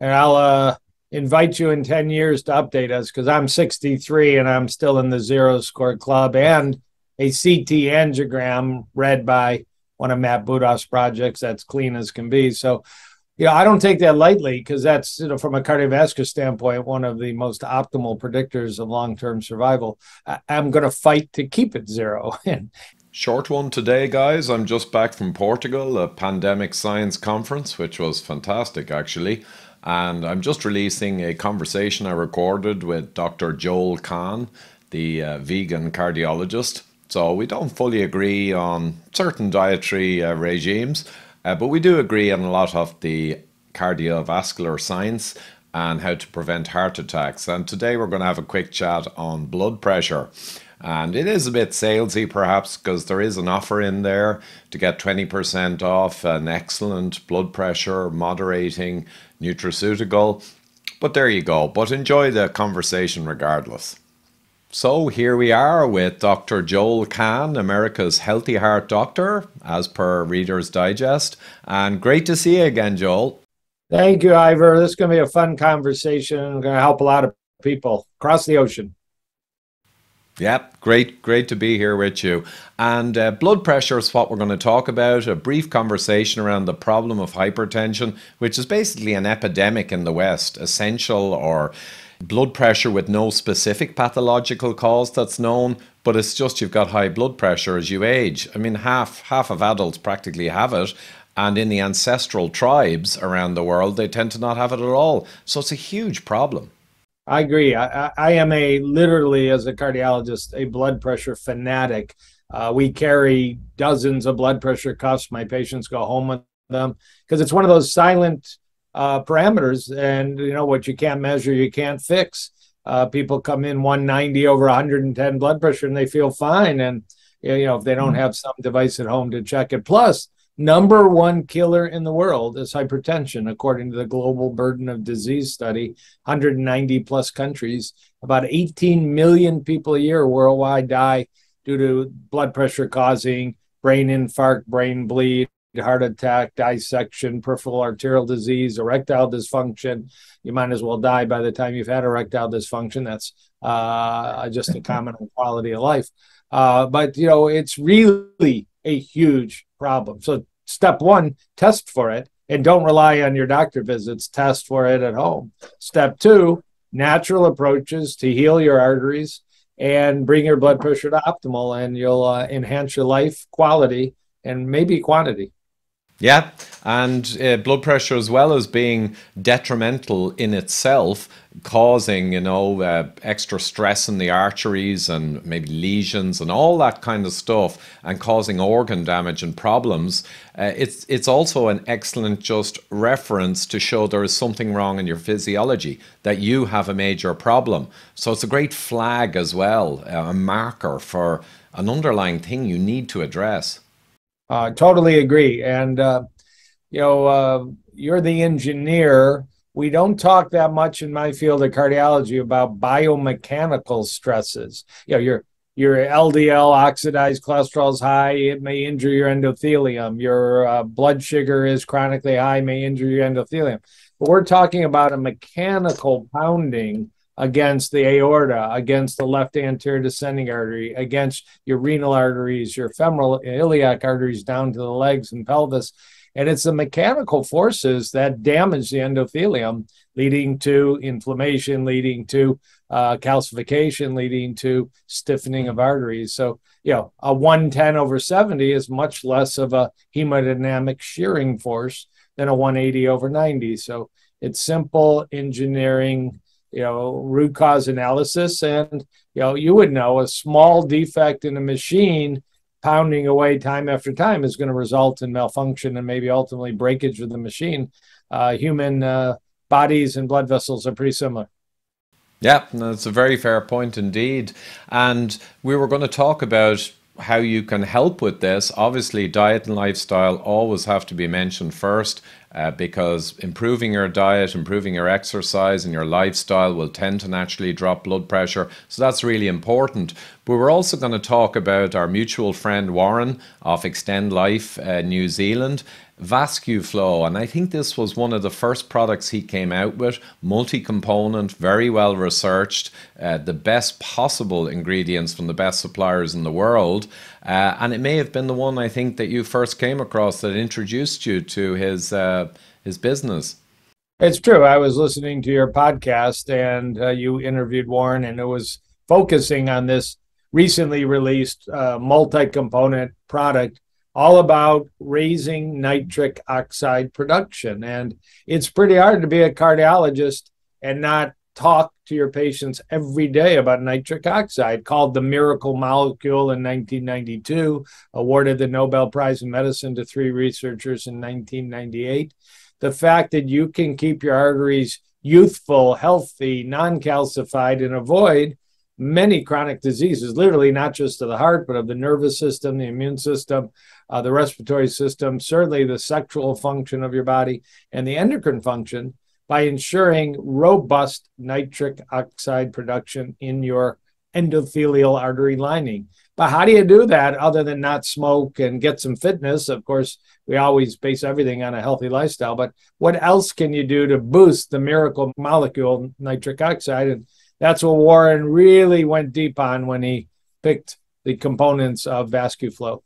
and I'll uh, invite you in 10 years to update us because I'm 63 and I'm still in the zero score club and a CT angiogram read by one of Matt Budoff's projects that's clean as can be. So, you know, I don't take that lightly because that's, you know, from a cardiovascular standpoint, one of the most optimal predictors of long term survival. I- am going to fight to keep it zero. Short one today, guys. I'm just back from Portugal, a pandemic science conference, which was fantastic actually. And I'm just releasing a conversation I recorded with Dr. Joel Kahn, the uh, vegan cardiologist. So we don't fully agree on certain dietary uh, regimes, uh, but we do agree on a lot of the cardiovascular science and how to prevent heart attacks. And today we're going to have a quick chat on blood pressure. And it is a bit salesy, perhaps, because there is an offer in there to get 20% off an excellent blood pressure moderating nutraceutical. But there you go. But enjoy the conversation regardless. So here we are with Dr. Joel Kahn, America's Healthy Heart Doctor, as per Reader's Digest. And great to see you again, Joel. Thank you, Ivor. This is going to be a fun conversation. going to help a lot of people across the ocean. Yep, great, great to be here with you. And uh, blood pressure is what we're going to talk about. A brief conversation around the problem of hypertension, which is basically an epidemic in the West, essential or blood pressure with no specific pathological cause that's known, but it's just you've got high blood pressure as you age. I mean, half half of adults practically have it. And in the ancestral tribes around the world, they tend to not have it at all. So it's a huge problem. I agree. I, I, am a literally, as a cardiologist, a blood pressure fanatic. Uh, we carry dozens of blood pressure cuffs. My patients go home with them because it's one of those silent uh, parameters. And you know what you can't measure, you can't fix. Uh, people come in 190 over 110 blood pressure and they feel fine. And you know if they don't mm-hmm. have some device at home to check it. Plus, number one killer in the world is hypertension, according to the Global Burden of Disease Study, 190 plus countries. About 18 million people a year worldwide die due to blood pressure causing brain infarct, brain bleed, heart attack, dissection, peripheral arterial disease, erectile dysfunction. You might as well die by the time you've had erectile dysfunction. That's uh, just a common quality of life. Uh, but you know, it's really a huge problem. So step one, test for it and don't rely on your doctor visits. Test for it at home. Step two, natural approaches to heal your arteries and bring your blood pressure to optimal, and you'll uh, enhance your life quality and maybe quantity. Yeah, and uh, blood pressure, as well as being detrimental in itself, causing you know uh, extra stress in the arteries and maybe lesions and all that kind of stuff, and causing organ damage and problems. Uh, it's it's also an excellent just reference to show there is something wrong in your physiology that you have a major problem. So it's a great flag as well, uh, a marker for an underlying thing you need to address. Uh, totally agree. And, uh, you know, uh, you're the engineer. We don't talk that much in my field of cardiology about biomechanical stresses. You know, your your LDL oxidized cholesterol is high, it may injure your endothelium. Your uh, blood sugar is chronically high, may injure your endothelium. But we're talking about a mechanical pounding against the aorta, against the left anterior descending artery, against your renal arteries, your femoral iliac arteries down to the legs and pelvis. And it's the mechanical forces that damage the endothelium, leading to inflammation, leading to uh, calcification, leading to stiffening of arteries. So, you know, a 110 over 70 is much less of a hemodynamic shearing force than a 180 over 90. So, it's simple engineering you know root cause analysis. And you know you would know a small defect in a machine pounding away time after time is going to result in malfunction and maybe ultimately breakage of the machine. Uh, human uh, bodies and blood vessels are pretty similar. Yeah that's a very fair point indeed. And we were going to talk about how you can help with this. Obviously, diet and lifestyle always have to be mentioned first uh, because improving your diet, improving your exercise, and your lifestyle will tend to naturally drop blood pressure. So that's really important. But we're also going to talk about our mutual friend Warren of Xtend-Life uh, New Zealand. VasQFlow, and I think this was one of the first products he came out with, multi component, very well researched, uh, the best possible ingredients from the best suppliers in the world. Uh, and it may have been the one I think that you first came across that introduced you to his, uh, his business. It's true. I was listening to your podcast and uh, you interviewed Warren, and it was focusing on this recently released uh, multi component product all about raising nitric oxide production. And it's pretty hard to be a cardiologist and not talk to your patients every day about nitric oxide, called the miracle molecule in 1992, awarded the Nobel Prize in Medicine to three researchers in 1998. The fact that you can keep your arteries youthful, healthy, non calcified, and avoid many chronic diseases, literally not just of the heart, but of the nervous system, the immune system, uh, the respiratory system, certainly the sexual function of your body, and the endocrine function by ensuring robust nitric oxide production in your endothelial artery lining. But how do you do that other than not smoke and get some fitness? Of course, we always base everything on a healthy lifestyle, but what else can you do to boost the miracle molecule, nitric oxide? And that's what Warren really went deep on when he picked the components of VasQFlow.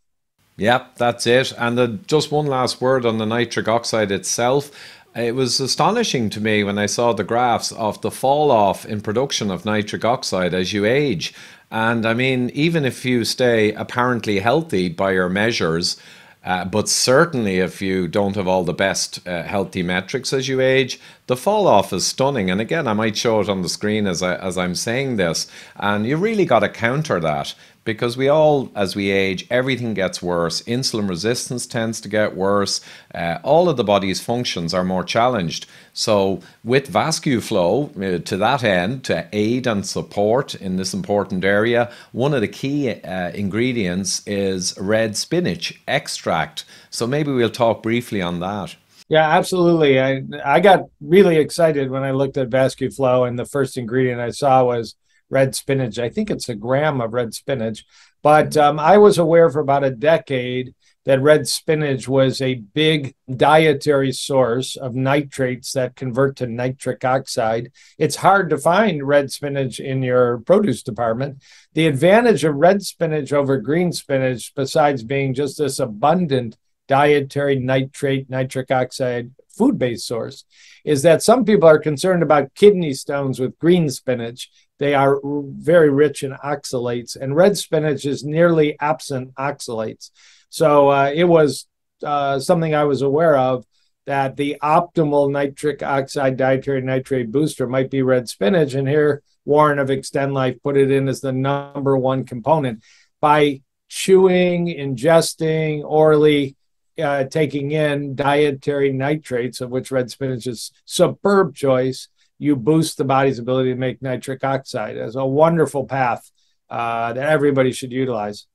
Yep, that's it. And the, just one last word on the nitric oxide itself. It was astonishing to me when I saw the graphs of the fall off in production of nitric oxide as you age. And I mean, even if you stay apparently healthy by your measures, uh, but certainly, if you don't have all the best uh, healthy metrics as you age, the fall off is stunning. And again, I might show it on the screen as I as I'm saying this, and you really got to counter that because we all, as we age, everything gets worse. Insulin resistance tends to get worse. Uh, all of the body's functions are more challenged. So, with VasQFlow, uh, to that end, to aid and support in this important area, one of the key uh, ingredients is red spinach extract. So, maybe we'll talk briefly on that. Yeah, absolutely. I I got really excited when I looked at VasQFlow, and the first ingredient I saw was red spinach. I think it's a gram of red spinach. But um, I was aware for about a decade that red spinach was a big dietary source of nitrates that convert to nitric oxide. It's hard to find red spinach in your produce department. The advantage of red spinach over green spinach, besides being just this abundant dietary nitrate, nitric oxide food based source, is that some people are concerned about kidney stones with green spinach they are very rich in oxalates, and red spinach is nearly absent oxalates. So uh, it was uh, something I was aware of that the optimal nitric oxide dietary nitrate booster might be red spinach. And here, Warren of Xtend-Life put it in as the number one component. By chewing, ingesting, orally uh, taking in dietary nitrates, of which red spinach is superb choice, you boost the body's ability to make nitric oxide as a wonderful path uh, that everybody should utilize.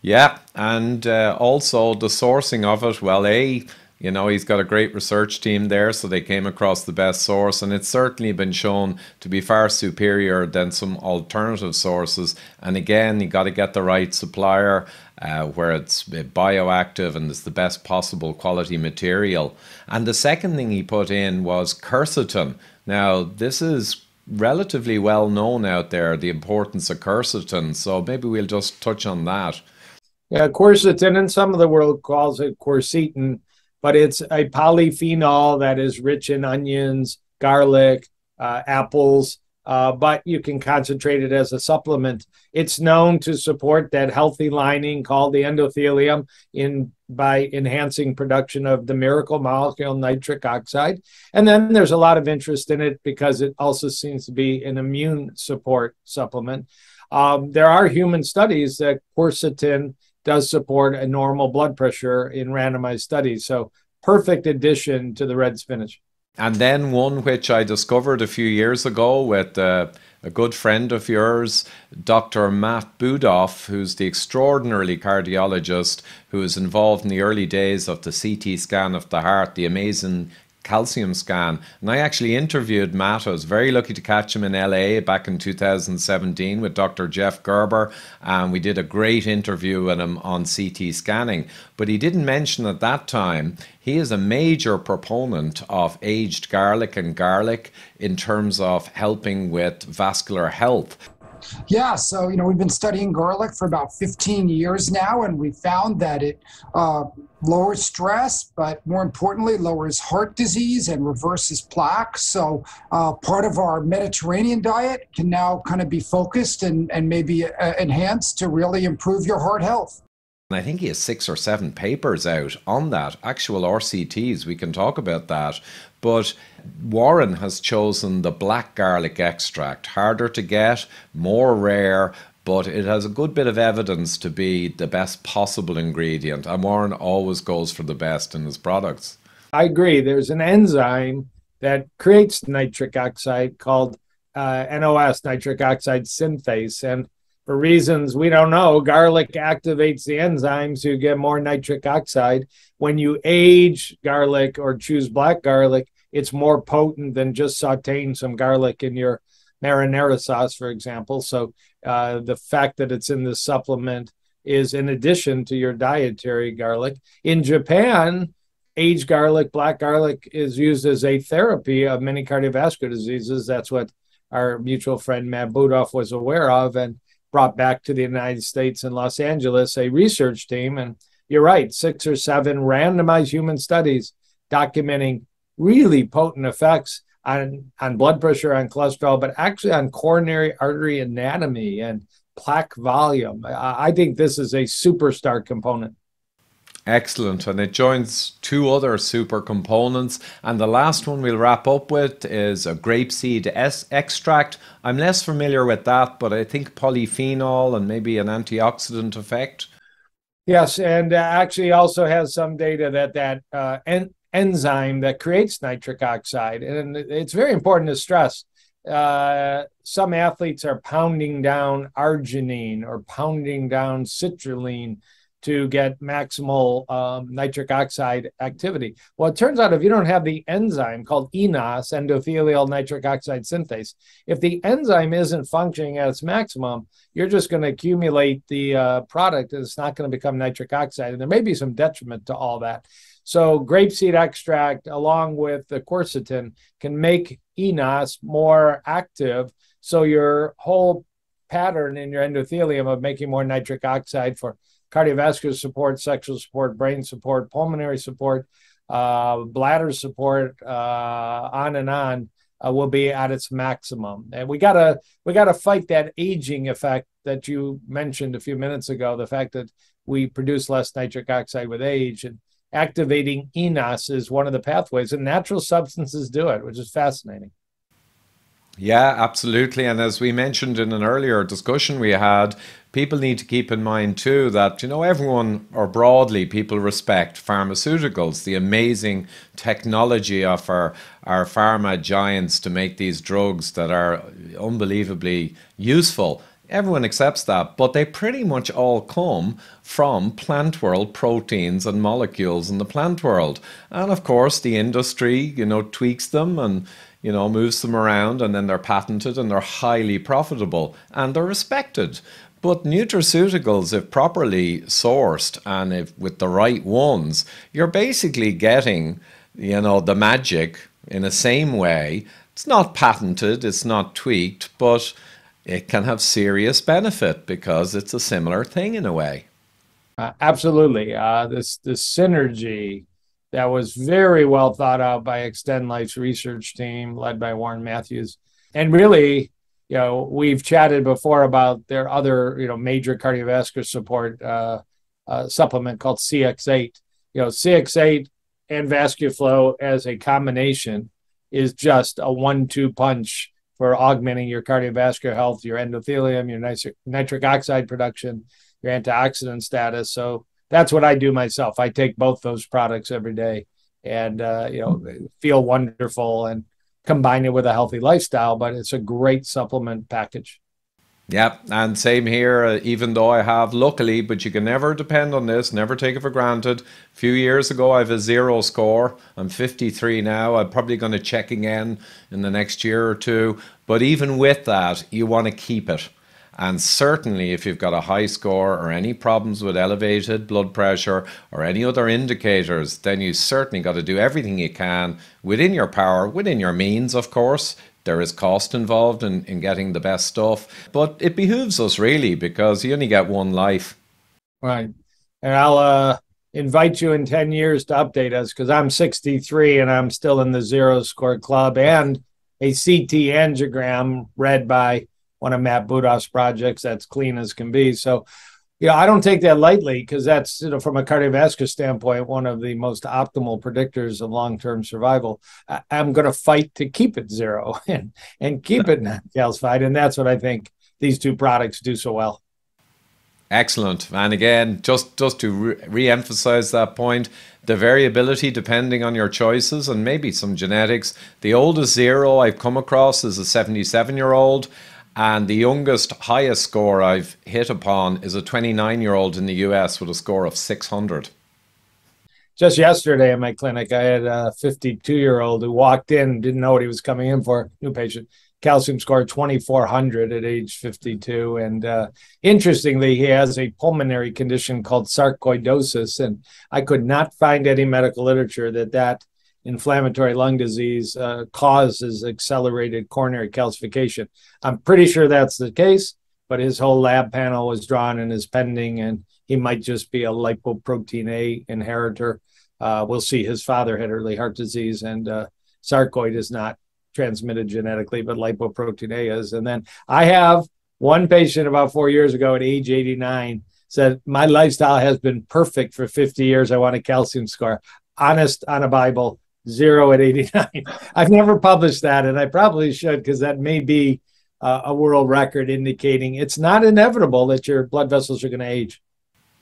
Yeah, and uh, also the sourcing of it. Well, a you know he's got a great research team there, so they came across the best source, and it's certainly been shown to be far superior than some alternative sources. And again, you got to get the right supplier. Uh, where it's bioactive and it's the best possible quality material. And the second thing he put in was quercetin, now, this is relatively well known out there, the importance of quercetin. So maybe we'll just touch on that. Yeah, quercetin, and some of the world calls it quercetin, but it's a polyphenol that is rich in onions, garlic, uh, apples, uh, but you can concentrate it as a supplement. It's known to support that healthy lining called the endothelium in by enhancing production of the miracle molecule nitric oxide. And then there's a lot of interest in it because it also seems to be an immune support supplement. Um, there are human studies that quercetin does support a normal blood pressure in randomized studies. So perfect addition to the red spinach. And then one which I discovered a few years ago with uh, a good friend of yours, Dr. Matt Budoff, who's the extraordinarily cardiologist who was involved in the early days of the CT scan of the heart, the amazing calcium scan. And I actually interviewed Matt. I was very lucky to catch him in LA back in 2017 with Dr. Jeff Gerber. And we did a great interview with him on CT scanning. But he didn't mention at that time he is a major proponent of aged garlic and garlic in terms of helping with vascular health. Yeah, so you know we've been studying garlic for about 15 years now, and we found that it uh, lowers stress, but more importantly, lowers heart disease and reverses plaque. So uh, part of our Mediterranean diet can now kind of be focused and and maybe uh, enhanced to really improve your heart health. And I think he has six or seven papers out on that, actual RCTs. We can talk about that. But Warren has chosen the black garlic extract, harder to get, more rare, but it has a good bit of evidence to be the best possible ingredient. And Warren always goes for the best in his products. I agree. There's an enzyme that creates nitric oxide called uh, NOS, nitric oxide synthase. And for reasons we don't know, garlic activates the enzymes to get more nitric oxide. When you age garlic or choose black garlic, it's more potent than just sauteing some garlic in your marinara sauce, for example. So uh, the fact that it's in this supplement is in addition to your dietary garlic. In Japan, aged garlic, black garlic is used as a therapy of many cardiovascular diseases. That's what our mutual friend Matt Budoff was aware of and brought back to the United States in Los Angeles a research team. And you're right, six or seven randomized human studies documenting really potent effects on, on blood pressure, on cholesterol, but actually on coronary artery anatomy and plaque volume. I, I think this is a superstar component. Excellent. And it joins two other super components. And the last one we'll wrap up with is a grapeseed es- extract. I'm less familiar with that, but I think polyphenol and maybe an antioxidant effect. Yes, and uh, actually also has some data that that uh, en- enzyme that creates nitric oxide, and it's very important to stress. Uh, some athletes are pounding down arginine or pounding down citrulline to get maximal um, nitric oxide activity. Well, it turns out if you don't have the enzyme called ENOS, endothelial nitric oxide synthase, if the enzyme isn't functioning at its maximum, you're just going to accumulate the uh, product and it's not going to become nitric oxide. And there may be some detriment to all that. So, grapeseed extract, along with the quercetin, can make ENOS more active. So, your whole pattern in your endothelium of making more nitric oxide for cardiovascular support, sexual support, brain support, pulmonary support, uh, bladder support, uh, on and on, uh, will be at its maximum. And we gotta we gotta fight that aging effect that you mentioned a few minutes ago. The fact that we produce less nitric oxide with age and activating ENOS is one of the pathways, and natural substances do it, which is fascinating. Yeah, absolutely. And as we mentioned in an earlier discussion we had, people need to keep in mind too that, you know, everyone or broadly people respect pharmaceuticals, the amazing technology of our, our pharma giants to make these drugs that are unbelievably useful. Everyone accepts that, but they pretty much all come from plant world proteins and molecules in the plant world. And of course, the industry, you know, tweaks them and you know, moves them around and then they're patented and they're highly profitable and they're respected. But nutraceuticals, if properly sourced and if with the right ones, you're basically getting, you know, the magic in the same way. It's not patented, it's not tweaked, but it can have serious benefit because it's a similar thing in a way. Uh, absolutely. Uh, this this synergy that was very well thought out by Xtend-Life's research team led by Warren Matthews. And really, you know, we've chatted before about their other, you know, major cardiovascular support uh, uh, supplement called CX8. You know, CX8 and VasQFlow as a combination is just a one-two punch for augmenting your cardiovascular health, your endothelium, your nitric, oxide production, your antioxidant status. So that's what I do myself. I take both those products every day and uh, you know feel wonderful and combine it with a healthy lifestyle. But it's a great supplement package. Yep, and same here, uh, even though I have luckily, but you can never depend on this, never take it for granted. A few years ago, I have a zero score. I'm 53 now. I'm probably going to check again in the next year or two. But even with that, you want to keep it. And certainly, if you've got a high score or any problems with elevated blood pressure or any other indicators, then you certainly got to do everything you can within your power, within your means, of course, there is cost involved in, in getting the best stuff, but it behooves us really because you only get one life. Right. And I'll uh, invite you in 10 years to update us because I'm 63 and I'm still in the zero score club and a CT angiogram read by one of Matt Budoff's projects that's clean as can be. So know, I don't take that lightly because that's, you know, from a cardiovascular standpoint, one of the most optimal predictors of long-term survival. I, am going to fight to keep it zero and and keep it not calcified, and that's what I think these two products do so well. Excellent. And again, just just to re- emphasize that point, the variability depending on your choices and maybe some genetics. The oldest zero I've come across is a 77 year old and the youngest, highest score I've hit upon is a 29 year old in the US with a score of 600. Just yesterday in my clinic, I had a 52 year old who walked in, didn't know what he was coming in for, new patient, calcium score 2400 at age 52. And uh, interestingly, he has a pulmonary condition called sarcoidosis. And I could not find any medical literature that that inflammatory lung disease uh, causes accelerated coronary calcification. I'm pretty sure that's the case, but his whole lab panel was drawn and is pending, and he might just be a lipoprotein A inheritor. Uh, we'll see. His father had early heart disease, and uh, sarcoid is not transmitted genetically, but lipoprotein A is. And then I have one patient about four years ago at age 89 said, My lifestyle has been perfect for 50 years. I want a calcium score. Honest on a Bible, zero at 89. I've never published that, and I probably should because that may be uh, a world record indicating it's not inevitable that your blood vessels are going to age.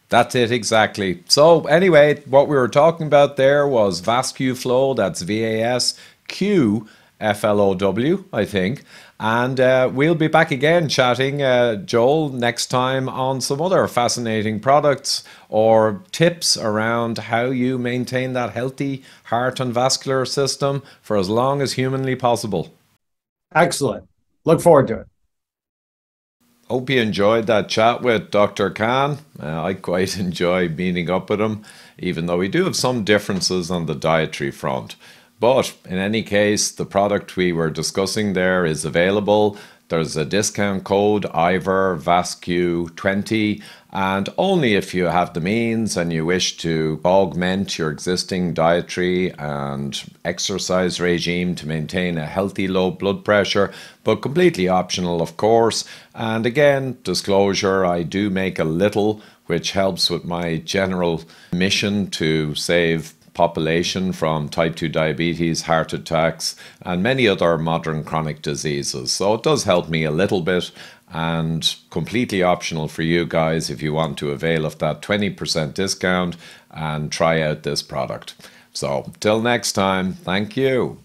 That's it exactly. So anyway, what we were talking about there was VasQFlow. That's V A S Q F L O W, I think. And uh, we'll be back again chatting, uh, Joel, next time on some other fascinating products or tips around how you maintain that healthy heart and vascular system for as long as humanly possible. Excellent. Look forward to it. Hope you enjoyed that chat with Dr. Kahn. Uh, I quite enjoy meeting up with him, even though we do have some differences on the dietary front. But in any case, the product we were discussing there is available. There's a discount code IVOR VASQ20, and only if you have the means and you wish to augment your existing dietary and exercise regime to maintain a healthy low blood pressure, but completely optional, of course. And again, disclosure I do make a little, which helps with my general mission to save population from type 2 diabetes, heart attacks, and many other modern chronic diseases. So it does help me a little bit and completely optional for you guys if you want to avail of that 20% discount and try out this product. So, till next time, thank you.